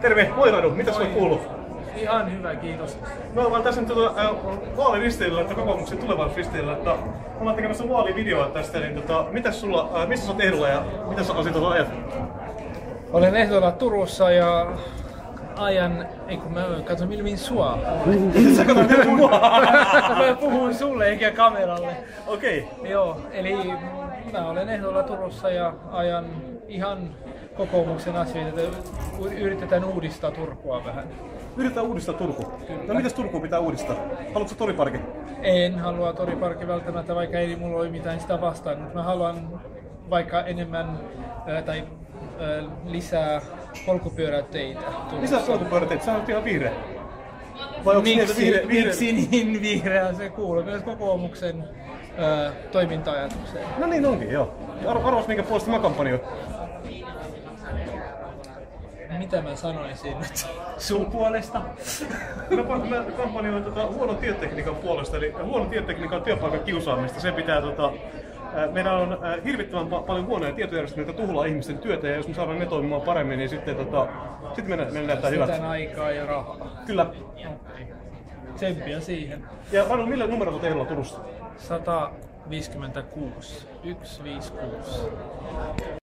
Terve, moi Radu, mitä sulle kuuluu? Ihan hyvä, kiitos. Me ollaan tässä nyt tuota, vaaliristeillä, että kokoomuksen tulevalla risteillä, että me ollaan tekemässä vaalivideoa tästä, niin tota, mitäs sulla, äh, missä sä oot ehdolla ja mitä sä asioita ajat? Olen ehdolla Turussa ja ajan, ei kun mä katson milmin sua. Sä katsot mua! mä puhun sulle eikä kameralle. Okei. Joo, eli mä olen ehdolla Turussa ja ajan ihan kokoomuksen asioita. Yritetään uudistaa Turkua vähän. Yritetään uudistaa Turku. No mitäs Turku pitää uudistaa? Haluatko toriparkin? En halua toriparkki välttämättä, vaikka ei mulla ole mitään sitä vastaan, mutta mä haluan vaikka enemmän ää, tai ää, lisää polkupyöräteitä. Turussa. Lisää polkupyöräteitä, sä oot ihan vihreä. Vai onko Miksi, vihreä, vihreä? miksi niin vihreä se kuuluu? Myös kokoomuksen ää, toiminta-ajatukseen. No niin onkin, joo. Ar- arvas minkä puolesta mä kampanjoin. Mitä mä sanoisin nyt sun puolesta? Mä, mä kampanjoin tota, huonon tietotekniikan puolesta, eli huono tietotekniikka on työpaikan kiusaamista. Se pitää tota, Meillä on hirvittävän pa- paljon huonoja tietojärjestelmiä, jotka tuhlaa ihmisten työtä, ja jos me saadaan ne toimimaan paremmin, niin sitten tota, sitten meillä, meillä näyttää hyvältä. Sitä aikaa ja rahaa. Kyllä. Tsemppiä siihen. Ja Radu, millä numerot on ehdolla Turussa? 156. 156.